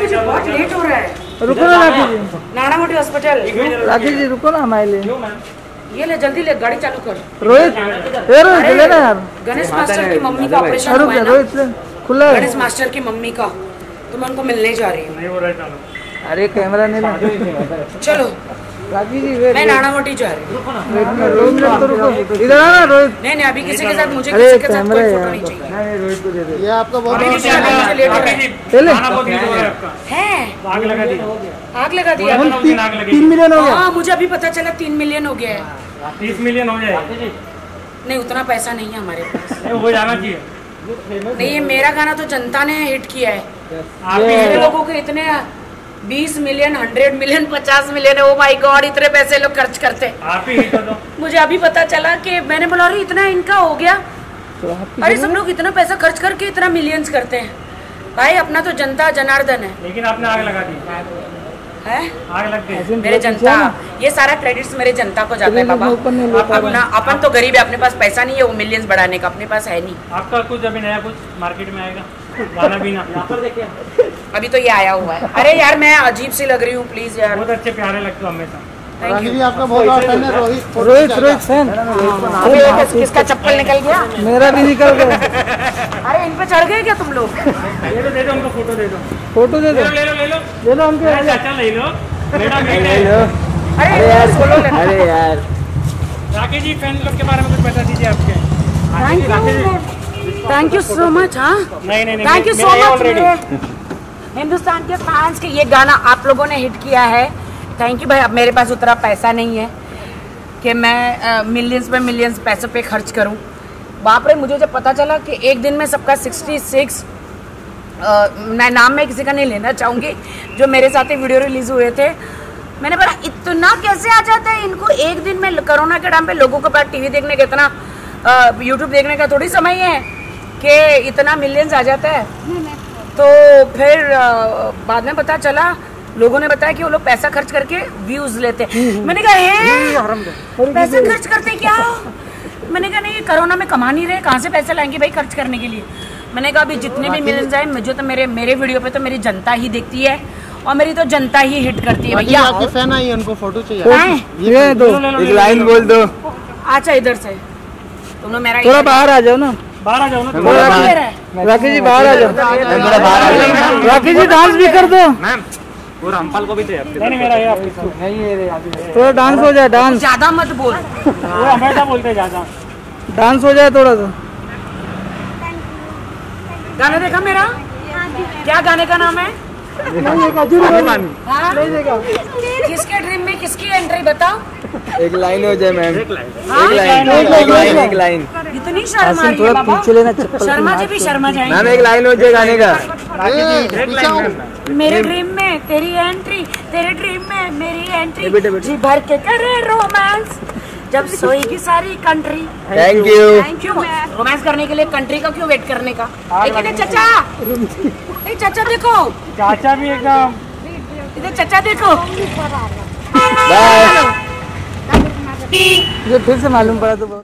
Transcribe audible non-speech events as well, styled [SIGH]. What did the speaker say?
मुझे बहुत लेट हो रहा है। रुको ना राखी जी। नाना मोटी हॉस्पिटल राखी जी रुको ना हमारे लिए ये ले जल्दी ले गाड़ी चालू कर। रोहित ए रोहित ले ना यार। गणेश मास्टर की मम्मी का ऑपरेशन हुआ है ना। रोहित ले खुला है। गणेश मास्टर की मम्मी का। तो मैं उनको मिलने जा रही हूँ। अरे कैमरा नहीं चलो जी मैं नाना मोटी जा रही हूँ। दो तो रुको इधर रोहित। नहीं नहीं अभी किसी के साथ मुझे किसी के साथ कोई फ़ोटो नहीं चाहिए। रोहित को दे दे। ये आपका बहुत हो। है। हो है है। आग लगा दी। आग लगा लगी तीन मिलियन हो गया। हाँ मुझे अभी पता चला तीन मिलियन हो गया है। तीस मिलियन हो जाए नहीं उतना पैसा नहीं है हमारे पास। [LAUGHS] नहीं, जाना चाहिए। नहीं ये मेरा गाना तो जनता ने हिट किया है। आप लोगों के इतने बीस मिलियन हंड्रेड मिलियन पचास मिलियन ओ माय गॉड इतने पैसे लोग खर्च करते। हैं आप ही मुझे अभी पता चला कि मैंने बोला अरे इतना इनका हो गया। तो अरे सब लोग इतना पैसा खर्च करके इतना मिलियंस करते हैं। भाई अपना तो जनता जनार्दन है। लेकिन आपने आग लगा दी। है? आग लग गई। मेरे जनता ये सारा क्रेडिट्स मेरे जनता को जाता है बाबा। अपना अपन तो गरीब है अपने पास पैसा नहीं है वो मिलियंस बढ़ाने का अपने पास है नहीं। आपका कुछ अभी नया कुछ मार्केट में आएगा? गाना भी ना अभी तो ये आया हुआ है। अरे यार मैं अजीब सी लग रही हूँ प्लीज़ यार। बहुत अच्छे प्यारे लगते हो हमेशा। आपका बहुत है रोहित रोहित। किस- किसका चप्पल निकल गया? मेरा भी निकल गया। अरे इन पे चढ़ गए क्या तुम लोग? दे दो दे दो उनको फ़ोटो दे दो। फ़ोटो दे ले दो। लो ले लो ले लो ले। लो हमके। अरे चाचा ले लो। मेरा बेटा है। अरे यार बोलो अरे यार। राकेश जी फ़ैन लोग के बारे में कुछ बता दीजिए आपके। Thank you thank you so much हाँ। नहीं नहीं thank you so much. Hindustan के फैंस के ये गाना आप लोगों ने हिट किया है। थैंक यू भाई अब मेरे पास उतना पैसा नहीं है कि मैं मिलियंस पे मिलियंस पैसों पे खर्च करूँ। बाप रे मुझे जब पता चला कि एक दिन में सबका 66 अ, मैं नाम में किसी का नहीं लेना चाहूँगी जो मेरे साथ ही वीडियो रिलीज़ हुए थे मैंने बोला इतना कैसे आ जाता है इनको? एक दिन में कोरोना के टाइम पे लोगों के पास टीवी देखने का इतना यूट्यूब देखने का थोड़ी समय है कि इतना मिलियंस आ जाता है? तो फिर बाद में पता चला लोगों ने बताया कि वो लोग पैसा खर्च करके व्यूज़ लेते हैं। मैंने कहा "हे, पैसा खर्च करते क्या? मैंने कहा नहीं कोरोना में कमा नहीं रहे कहाँ से पैसे लाएँगे भाई खर्च करने के लिए? मैंने कहा अभी जितने भी मिल जाए मुझे तो मेरे मेरे वीडियो पे तो मेरी जनता ही देखती है और मेरी तो जनता ही हिट करती है भैया आपके फ़ैन आई उनको फ़ोटो चाहिए। ये दो एक लाइन बोल दो। अच्छा इधर से। तुम लोग मेरा थोड़ा बाहर आ जाओ ना। बाहर आ जाओ ना राखी जी बाहर आ जाओ। राखी जी डांस भी कर दो। नहीं नहीं मेरा है आपके थोड़ा डांस हो जाए डांस। ज़्यादा मत बोल। वो हमेशा बोलते ज़्यादा। डांस हो जाए थोड़ा सा। गाना देखा मेरा? क्या गाने का नाम है? हाँ? किसके ड्रीम में किसकी एंट्री बताओ? एक लाइन हो जाए मैम हाँ? लाइन एक लाइन एक लाइन इतनी शर्म आ रही है थोड़ा बाबा। पीछे लेना चप्पल शर्मा जी भी शर्मा मैम एक लाइन हो जाए गाने का। मेरे ड्रीम में तेरी एंट्री तेरे ड्रीम में मेरी एंट्री बेटे, बेटे। जी भर के करे रोमांस जब सोएगी सारी country thank you thank you romance करने के लिए कंट्री का क्यों वेट करने का? लेकिन ये चचा। ए चचा देखो। चाचा भी एकदम। इधर चचा देखो। बाय मुझे फिर से मालूम पड़ा तो